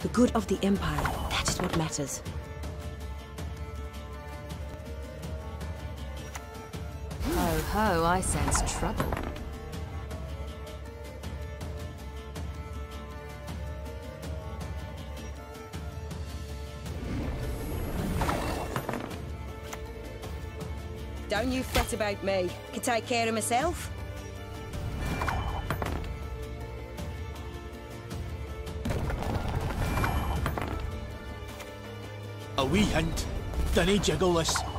The good of the Empire, that is what matters. Ho ho, I sense trouble. Don't you fret about me. Can take care of myself. A wee hint. Dinna jiggle this.